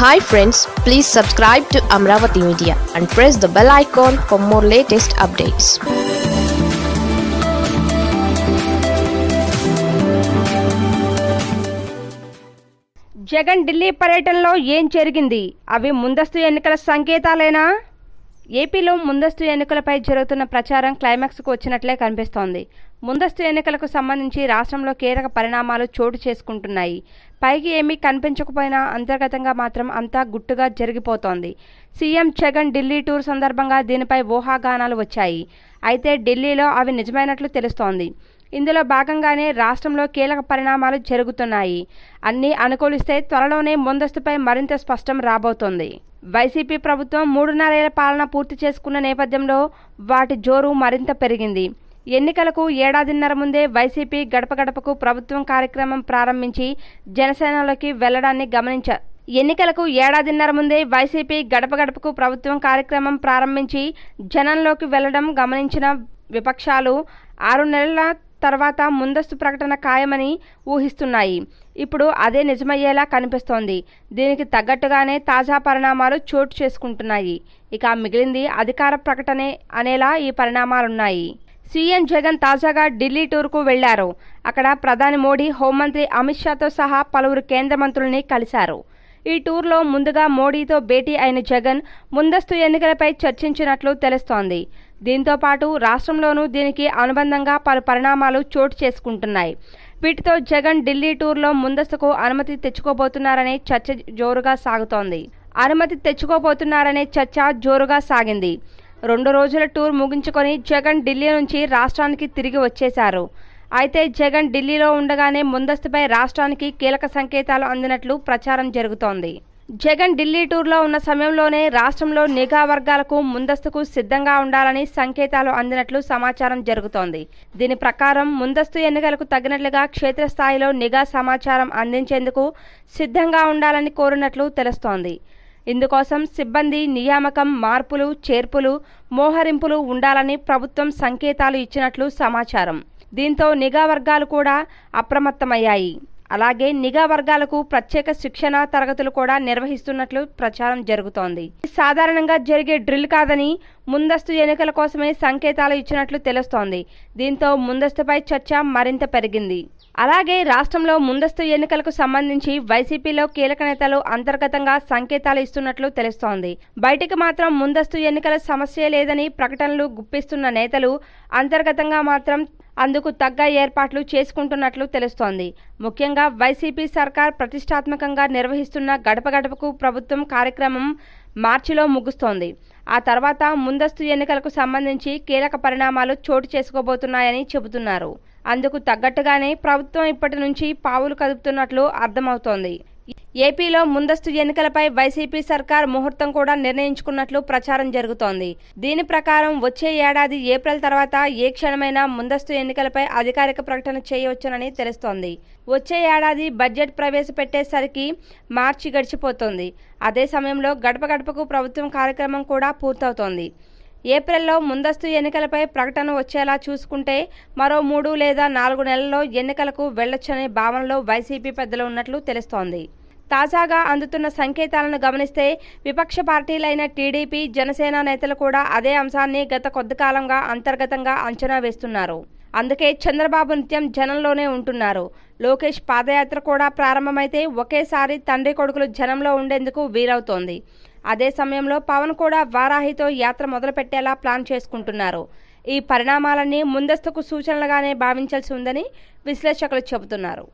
Hi friends please subscribe to Amaravati media and press the bell icon for more latest updates Jagan Delhi పర్యటనలో ఏం జరిగింది? అవి ముందస్తు ఎన్నికల సంకేతాలేనా? ఏపీలో ముందస్తు ఎన్నికలపై జరుగుతున్న ప్రచారం క్లైమాక్స్కు వచ్చినట్లే కనిపిస్తోంది. ముందస్తు ఎన్నికలకు సంబంధించి రాష్ట్రంలో కీలక పరిణామాలు చోటు చేసుకుంటున్నాయి. పైకి ఏమీ కనిపించకపోయినా అంతర్గతంగా మాత్రం అంతా గుట్టుగా జరిగిపోతోంది. సీఎం జగన్ ఢిల్లీ టూర్ సందర్భంగా దీనిపై ఊహాగానాలు వచ్చాయి. అయితే ఢిల్లీలో అవి నిజమైనట్లు తెలుస్తోంది. ఇందులో భాగంగానే రాష్ట్రంలో కీలక పరిణామాలు జరుగుతున్నాయి. అన్నీ అనుకూలిస్తే త్వరలోనే ముందస్తుపై మరింత స్పష్టం రాబోతోంది. వైసీపీ ప్రభుత్వం మూడున్నరేళ్ళ పాలన పూర్తి చేసుకున్న నేపథ్యంలో వాటి జోరు మరింత పెరిగింది. ఎన్నికలకు ఏడాదిన్నర ముందే వైసీపీ గడప గడపకు ప్రభుత్వం కార్యక్రమం ప్రారంభించి జనసేనలోకి వెళ్ళడాన్ని గమనించ ఎన్నికలకు ఏడాదిన్నర ముందే వైసీపీ గడప గడపకు ప్రభుత్వం కార్యక్రమం ప్రారంభించి జనంలోకి వెళ్ళడం గమనించిన విపక్షాలు ఆరు నెలల తర్వాత ముందస్తు ప్రకటన ఖాయమని ఊహిస్తున్నాయి. ఇప్పుడు అదే నిజమయ్యేలా కనిపిస్తోంది. దీనికి తగ్గట్టుగానే తాజా పరిణామాలు చోటు చేసుకుంటున్నాయి. ఇక మిగిలింది అధికార ప్రకటనే అనేలా ఈ పరిణామాలున్నాయి. సీఎం జగన్ తాజాగా ఢిల్లీ టూర్కు వెళ్ళారు. అక్కడ ప్రధాని మోడీ హోంమంత్రి అమిత్ షాతో సహా పలువురు కేంద్ర మంత్రుల్ని కలిశారు. ఈ టూర్లో ముందుగా మోడీతో భేటీ అయిన జగన్ ముందస్తు ఎన్నికలపై చర్చించినట్లు తెలుస్తోంది. దీంతో పాటు రాష్ట్రంలోనూ దీనికి అనుబంధంగా పలు పరిణామాలు చోటు చేసుకుంటున్నాయి. వీటితో జగన్ ఢిల్లీ టూర్లో ముందస్తుకు అనుమతి తెచ్చుకోబోతున్నారనే చర్చ జోరుగా సాగుతోంది. అనుమతి తెచ్చుకోబోతున్నారనే చర్చ జోరుగా సాగింది. రెండు రోజుల టూర్ ముగించుకొని జగన్ ఢిల్లీ నుంచి రాష్ట్రానికి తిరిగి వచ్చేశారు. అయితే జగన్ ఢిల్లీలో ఉండగానే ముందస్తుపై రాష్ట్రానికి కీలక సంకేతాలు అందినట్లు ప్రచారం జరుగుతోంది. జగన్ ఢిల్లీ టూర్లో ఉన్న సమయంలోనే రాష్ట్రంలో నిఘా వర్గాలకు ముందస్తుకు సిద్ధంగా ఉండాలని సంకేతాలు అందినట్లు సమాచారం జరుగుతోంది. దీని ప్రకారం ముందస్తు ఎన్నికలకు తగినట్లుగా క్షేత్రస్థాయిలో నిఘా సమాచారం అందించేందుకు సిద్ధంగా ఉండాలని కోరినట్లు తెలుస్తోంది. ఇందుకోసం సిబ్బంది నియామకం మార్పులు చేర్పులు మోహరింపులు ఉండాలని ప్రభుత్వం సంకేతాలు ఇచ్చినట్లు సమాచారం. దీంతో నిఘా వర్గాలు కూడా అప్రమత్తమయ్యాయి. అలాగే నిఘా వర్గాలకు ప్రత్యేక శిక్షణ తరగతులు కూడా నిర్వహిస్తున్నట్లు ప్రచారం జరుగుతోంది. సాధారణంగా జరిగే డ్రిల్ కాదని ముందస్తు ఎన్నికల కోసమే సంకేతాలు ఇచ్చినట్లు తెలుస్తోంది. దీంతో ముందస్తుపై చర్చ మరింత పెరిగింది. అలాగే రాష్ట్రంలో ముందస్తు ఎన్నికలకు సంబంధించి వైసీపీలో కీలక నేతలు అంతర్గతంగా సంకేతాలు ఇస్తున్నట్లు తెలుస్తోంది. బయటికి మాత్రం ముందస్తు ఎన్నికల సమస్య లేదని ప్రకటనలు గుప్పిస్తున్న నేతలు అంతర్గతంగా మాత్రం అందుకు తగ్గ ఏర్పాట్లు చేసుకుంటున్నట్లు తెలుస్తోంది. ముఖ్యంగా వైసీపీ సర్కార్ ప్రతిష్టాత్మకంగా నిర్వహిస్తున్న గడప గడపకు ప్రభుత్వం కార్యక్రమం మార్చిలో ముగుస్తోంది. ఆ తర్వాత ముందస్తు ఎన్నికలకు సంబంధించి కీలక పరిణామాలు చోటు చేసుకోబోతున్నాయని చెబుతున్నారు. అందుకు తగ్గట్టుగానే ప్రభుత్వం ఇప్పటి నుంచి పావులు కదుపుతున్నట్లు అర్థమవుతోంది. ఏపీలో ముందస్తు ఎన్నికలపై వైసీపీ సర్కార్ ముహూర్తం కూడా నిర్ణయించుకున్నట్లు ప్రచారం జరుగుతోంది. దీని ప్రకారం వచ్చే ఏడాది ఏప్రిల్ తర్వాత ఏ క్షణమైనా ముందస్తు ఎన్నికలపై అధికారిక ప్రకటన చేయవచ్చునని తెలుస్తోంది. వచ్చే ఏడాది బడ్జెట్ ప్రవేశపెట్టేసరికి మార్చి గడిచిపోతోంది. అదే సమయంలో గడప గడపకు ప్రభుత్వం కార్యక్రమం కూడా పూర్తవుతోంది. ఏప్రిల్లో ముందస్తు ఎన్నికలపై ప్రకటన వచ్చేలా చూసుకుంటే మరో మూడు లేదా నాలుగు నెలల్లో ఎన్నికలకు వెళ్ళొచ్చనే భావనలో వైసీపీ పెద్దలు ఉన్నట్లు తెలుస్తోంది. తాజాగా అందుతున్న సంకేతాలను గమనిస్తే విపక్ష పార్టీలైన టీడీపీ జనసేన నేతలు కూడా అదే అంశాన్ని గత కొద్ది కాలంగా అంతర్గతంగా అంచనా వేస్తున్నారు. అందుకే చంద్రబాబు నిత్యం జనంలోనే ఉంటున్నారు. లోకేష్ పాదయాత్ర కూడా ప్రారంభమైతే ఒకేసారి తండ్రి కొడుకులు జనంలో ఉండేందుకు వీలవుతోంది. అదే సమయంలో పవన్ కూడా వారాహితో యాత్ర మొదలుపెట్టేలా ప్లాన్ చేసుకుంటున్నారు. ఈ పరిణామాలన్నీ ముందస్తుకు సూచనలుగానే భావించాల్సి ఉందని విశ్లేషకులు చెబుతున్నారు.